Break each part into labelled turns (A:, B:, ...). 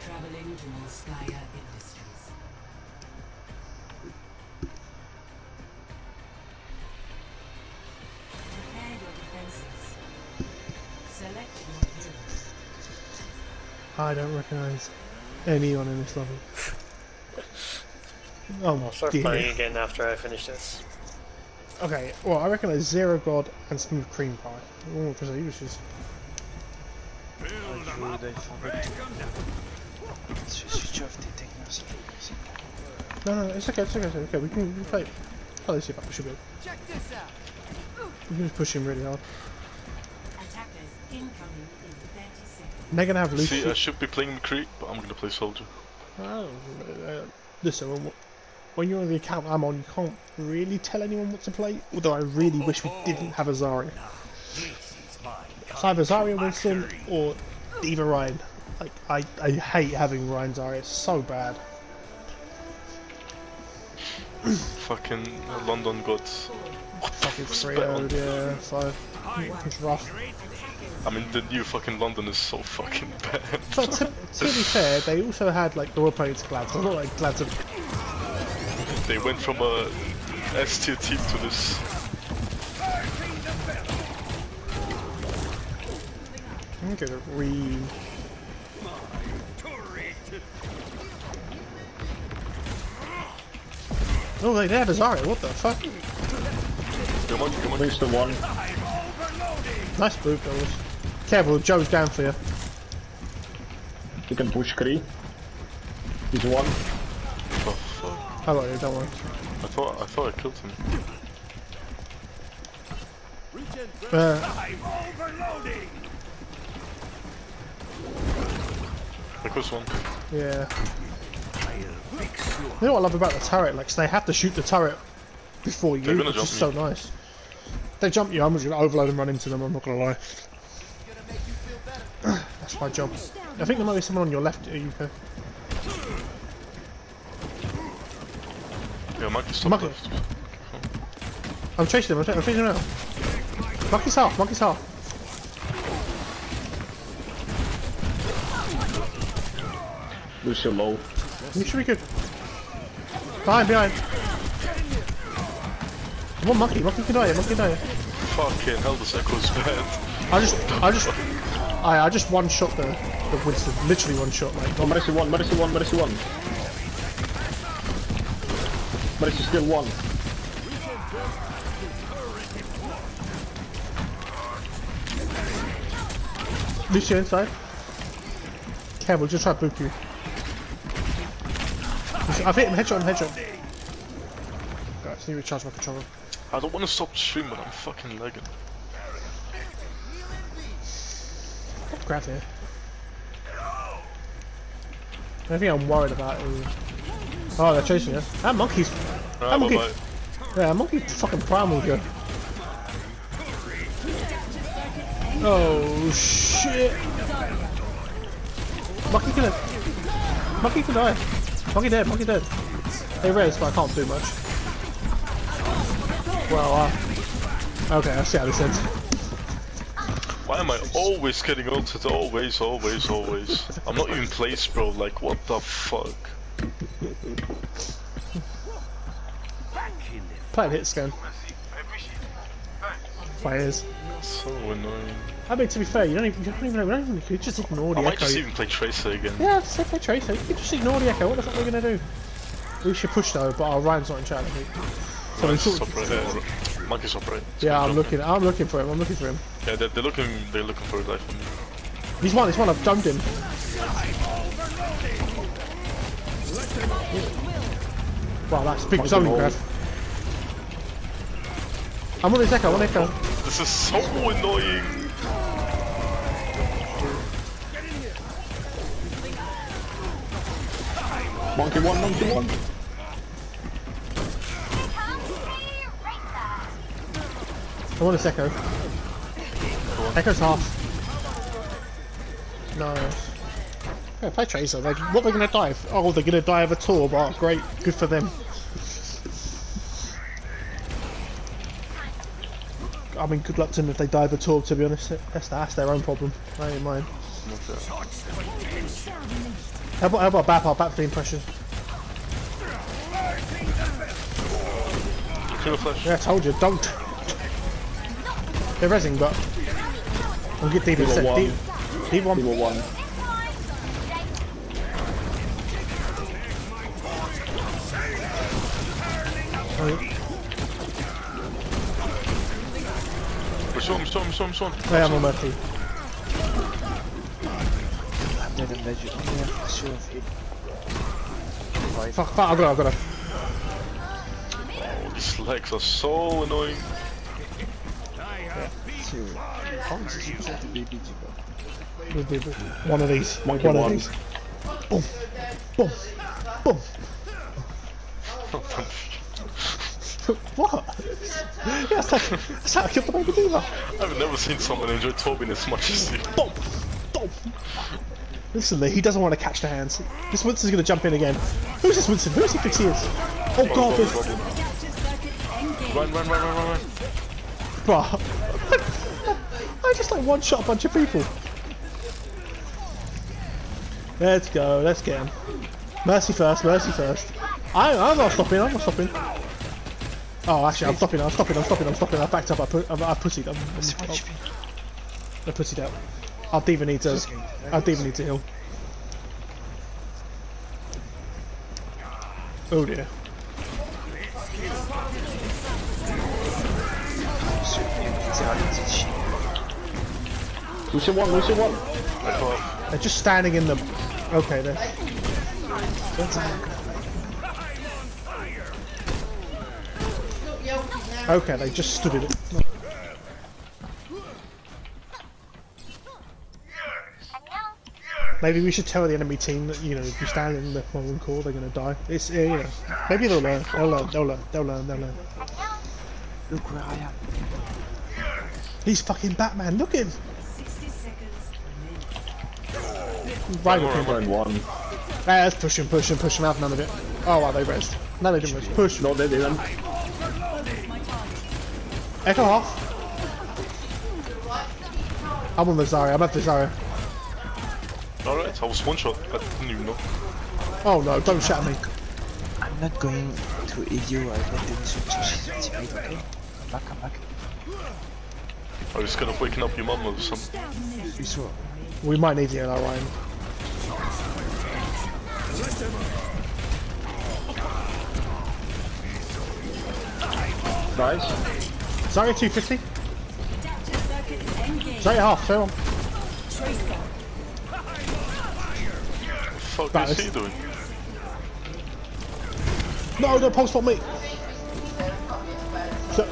A: Traveling to Volskaya Industries. Prepare your defenses. Select your hero.
B: I don't recognise anyone in this level. Oh
C: I'll start
B: dear.
C: playing again after I finish this.
B: Okay, well I recognise Zero God and Smooth Cream Pie. Oh, for say which is
D: Switch off the technology.
B: no, no, it's okay, it's okay, it's okay. We can, we can play. Oh, let's see if I push him. Check this out. We can just push him really hard.
A: Attackers incoming in 30 seconds.
B: And they're gonna have
E: See, I should be playing McCree, but I'm gonna play Soldier.
B: Oh, uh, listen, when, when you're on the account I'm on, you can't really tell anyone what to play. Although I really wish we didn't have a Zarya. It's either Zarya Winston or D.Va Ryan. Like I, I hate having Ryan Zarya. It's so bad.
E: Fucking London gods.
B: Fucking
E: Spell.
B: 3 yeah, so it's rough.
E: I mean, the new fucking London is so fucking bad.
B: But to, to be fair, they also had like the to Glads. Not like Glads.
E: They went from a S tier team to this.
B: I'm gonna re. Oh, they they have a Zarya. What the fuck?
E: Come on, come on.
F: Where's the one?
B: Nice blue goals. Careful, Joe's down for you.
F: You can push Kree. He's one.
E: Oh fuck.
B: I got you, don't worry.
E: I thought I thought I killed him.
B: Uh,
E: There goes one.
B: yeah. You know what I love about the turret? Like, so they have to shoot the turret before you,
E: They're
B: which is so
E: me.
B: nice. They jump you, I'm just gonna overload and run into them, I'm not gonna lie. That's my job. I think there might be someone on your left, uh, UK.
E: Yeah, monkey stop
B: Monkey.
E: left.
B: I'm chasing him, I'm, chasing him now. Monkey's half, monkey's half.
F: Lucio low.
B: You should be good. Behind, behind. Come on, monkey, monkey can die, monkey can die.
E: Fucking hell, this echo's bad.
B: I just, I just, I, I just one shot the, the Winston, literally one shot, like.
F: Oh, Mercy one, Mercy one, Mercy one. Mercy still one.
B: Lucio inside. Careful, just try to book you. I've hit him, headshot him, headshot. Guys, need to recharge my controller.
E: I don't want to stop the stream, but I'm fucking lagging.
B: Grab here. The only thing I'm worried about is... Oh, they're chasing us. That monkey's...
E: Ah,
B: monkey-
E: bye bye.
B: Yeah, monkey's fucking primal go. Oh, shit. Monkey can... Monkey can die. Monkey dead, monkey dead. They raised, but I can't do much. Well, uh... Okay, I see how this ends.
E: Why am I always getting ulted? Always, always, always. I'm not even placed, bro. Like, what the fuck?
B: Play a hit scan. Players.
E: So annoying.
B: I mean, to be fair, you don't even, you don't even, you don't even you could just ignore the
E: I might just even play Tracer again.
B: Yeah, just play Tracer. You can just ignore the echo. What the fuck are we gonna do? We should push though, but our Ryan's not in chat. I think. So
E: Monkey's
B: sort of,
E: right. Uh, monkey's. It's
B: yeah, I'm looking. I'm looking for him. I'm looking for him.
E: Yeah, they're, they're looking. They're looking for his life.
B: He's one. He's one. I've jumped him. Wow, that's big zoning grab. I'm on his echo. I'm on echo.
E: This is so annoying.
F: Monkey one, monkey one.
B: I'm on his echo. Echo's half. Nice. Yeah, play Tracer. Like, what they're gonna die? Oh, they're gonna die of a tour. Oh, great. Good for them. I mean, good luck to them if they die of a tour. To be honest, that's that's their own problem. I ain't mine. How about, how about Bap? I'll Bap the impression.
E: Kill flash.
B: Yeah, I told you, don't. They're rezzing, but we'll get D.Va
F: D.Va
B: instead.
F: one.
B: D.Va- D.Va one.
F: People one.
E: Oh, Push on, push on, push on, push on.
B: Yeah, I'm on Murphy.
D: I'm dead, I'm dead. You only have to show of hit. Five.
B: Fuck, fuck, I got it, I got it.
E: Oh, these legs are so annoying.
D: Two. How is this supposed to be BG,
B: We'll. One of these.
F: Monkey
B: one,
F: one.
B: of these. Boom. Boom. Boom. what? Yeah, that's like, that's how I killed the baby diva.
E: I've never seen someone enjoy Torbjörn as much as you.
B: Boom. Boom. Listen, Lee, he doesn't want to catch the hands. This Winston's going to jump in again. Who's this Winston? Who's he thinks he is? Oh god, this...
E: Run, run, run, run, run, run.
B: Bruh. I just like one shot a bunch of people. Let's go, let's get him. Mercy first, mercy first. I, I'm not stopping, I'm not stopping. Oh, actually, I'm stopping, I'm stopping, I'm stopping, I'm stopping. I backed up, I, put, I, I pussied. I'm,
D: So
B: I'm,
D: much
B: I pussied out. Our diva needs a, our diva needs a heal. Oh dear.
F: Lucian one, Lucian one.
B: They're just standing in the... Okay, then. Okay, they just stood in it. Maybe we should tell the enemy team that, you know, if you stand in the wrong core, they're gonna die. It's, yeah, you know, maybe they'll learn. They'll learn, they'll learn, they'll learn, they'll learn.
D: Look where I am.
B: He's fucking Batman, look at him!
A: 60 seconds
B: Right
E: Don't
B: with him.
F: One.
B: Ah, let's push him, push him, push him out, none of it. Oh wow, they rest. No, they didn't rest. Push.
F: No, they didn't.
B: Echo half. I'm on the Zarya, I'm at the Zarya.
E: Alright, I was one shot. I didn't even know.
B: Oh no, don't shout me.
D: I'm not going to aid you. I'm not doing such a teammate, okay? Come back, come back.
E: I was kind of waking up your mum or something.
D: You saw.
B: We might need you, Ryan.
F: Nice.
B: Zarya 250.
A: Adaptive circuits engaged.
B: Zarya half.
A: Tracer.
E: fuck
B: Right,
E: is he doing?
B: No, don't post on me. So,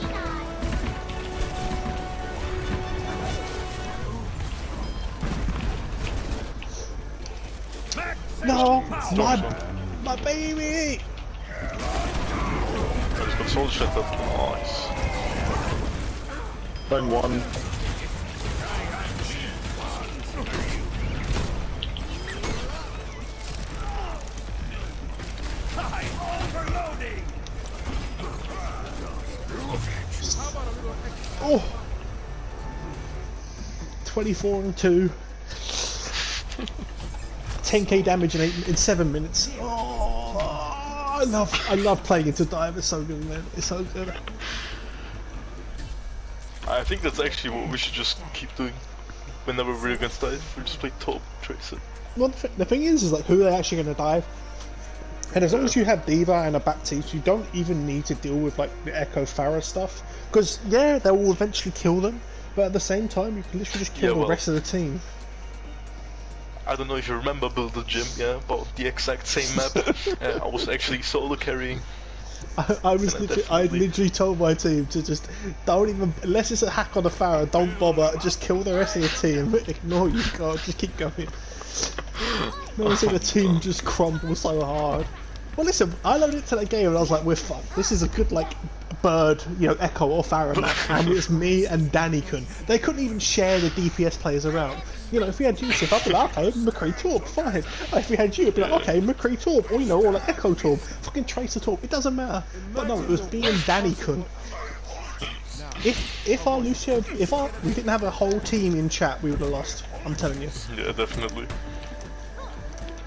B: no, my, my baby.
E: I just got soul shit up. Nice.
F: Round one.
B: Oh. 24 and 2. 10k damage in, eight, in 7 minutes. Oh, I love I love playing into dive. It's so good, man. It's so good.
E: I think that's actually what we should just keep doing. Whenever we're against dive, we just play top tracer.
B: Well, the, th- the thing is, is like who are they actually going to dive? And as long as you have D.Va and a Baptiste, you don't even need to deal with like the Echo Pharah stuff. Because yeah, they will eventually kill them, but at the same time, you can literally just kill
E: Yeah,
B: the
E: well-
B: rest of the team.
E: I don't know if you remember BuilderJim, yeah, but the exact same map. uh, I was actually solo carrying.
B: I, I was literally, I literally told my team to just don't even unless it's a hack on the Pharah, don't bother. Just kill the rest of the team. Ignore you, God. Just keep going. Never seen a team just crumble so hard. Well, listen, I loaded into that game and I was like, we're fucked. This is a good like bird, you know, Echo or map, and it's me and Danny Kun. They couldn't even share the DPS players around. You know, if we had Yusuf, I'd be like, okay, McCree Torb, fine. If we had you, I'd be like, okay, McCree Torb, or you know, or like Echo Torb, fucking Tracer Torb, it doesn't matter. But no, it was me and Danny Kun. If if our Lucio, if our we didn't have a whole team in chat, we would have lost. I'm telling you.
E: Yeah, definitely.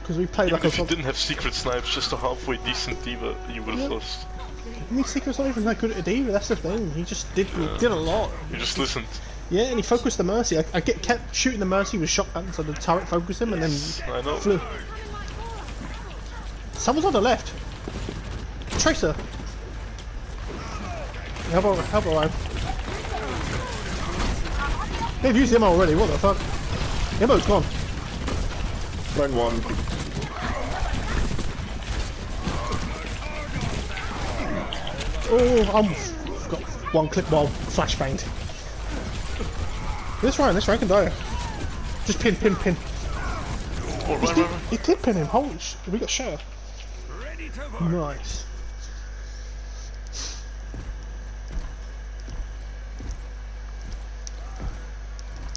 B: Because we played
E: Even
B: like a
E: if you didn't have secret snipes, just a halfway decent diva, you would have
B: Yeah.
E: lost.
B: I mean, Secret's not even that good at a diva, that's the thing. He just did did a lot.
E: You just listened.
B: Yeah, and he focused the Mercy. I, I get kept shooting the Mercy with shotguns, so the turret focused him and then
E: I know.
B: flew. Someone's on the left. Tracer. Help out, help out. They've used ammo already, what the fuck? The ammo's gone.
F: Friend one.
B: Oh, I'm got one clip while flashbanged. This Ryan, this Ryan can die. Just pin, pin, pin.
E: Oh,
B: He
E: right,
B: did,
E: right, right.
B: he did pin him. Holy sh! We got share. Nice.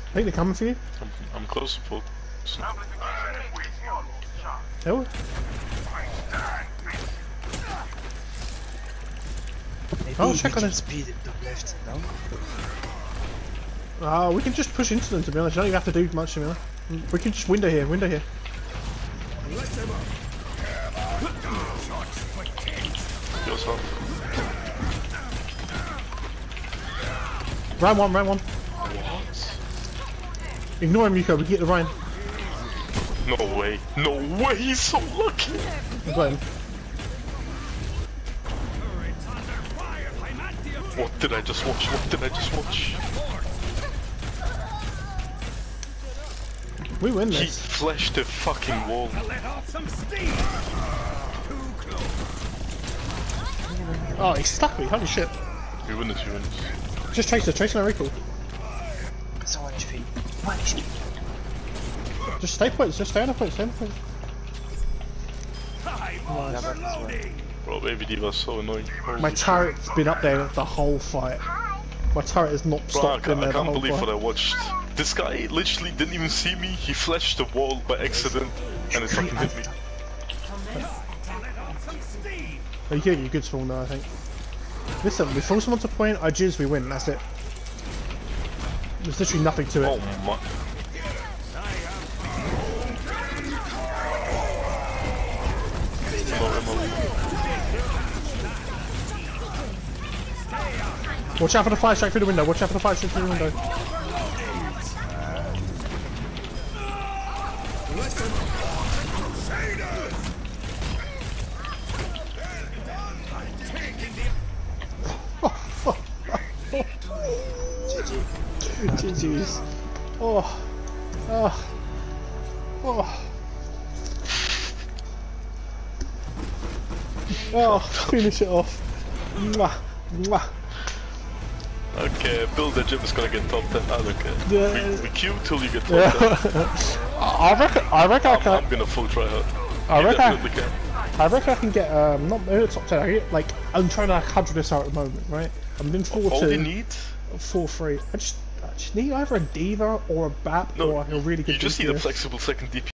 B: I think they're coming for you.
E: I'm, I'm close to full.
B: Oh,
D: Maybe
B: Oh,
D: we
B: check on
D: can
B: it.
D: speed it to left, no?
B: uh, we can just push into them to be honest. You don't even have to do much, you know. We can just window here, window here.
E: Yourself.
B: Round one, round one. What? Ignore him, Yuko. We get the Ryan.
E: No way. No way, he's so lucky!
B: We got him.
E: Did I just watch? What did I just watch?
B: We win this.
E: He
B: this.
E: flashed the fucking wall.
B: Oh, he stuck me. Holy shit.
E: We win this, we win this.
B: Just Tracer, Tracer and recall.
D: So one HP. One HP.
B: Just stay put. Just stay on the point. Stay on the point.
D: Yeah, but as well.
E: Bro, baby diva's so annoying.
B: My
E: shit.
B: turret's been up there the whole fight. My turret has not
E: Bro, I
B: stopped
E: can't,
B: in there
E: I can't
B: whole
E: believe
B: fight.
E: what I watched. This guy literally didn't even see me. He flashed the wall by accident, and it fucking hit me.
B: Oh, you get you good spawn now, I think. Listen, we force someone to point, I jizz, we win, that's it. There's literally nothing to it.
E: Oh my.
B: Watch out for the fire strike through the window, watch out for the fire strike through the window. GG's. Oh. Oh. Oh. Oh, finish it off. Mwah. Mwah.
E: Okay, BuilderJim is gonna get top 10. I don't care.
B: Yeah.
E: We, we queue till you get top
B: Yeah.
E: 10.
B: I reckon, I reckon I
E: I'm,
B: can,
E: I'm gonna full try hard.
B: I
E: You
B: reckon,
E: can.
B: I reckon I can get, um, not maybe top 10, I get, like, I'm trying to like 100 this out at the moment, right? I'm in 4
E: All
B: 2,
E: you need,
B: 4 3. I just, I just need either a D.Va or a BAP
E: no,
B: or like a really good
E: you just need a flexible second DP.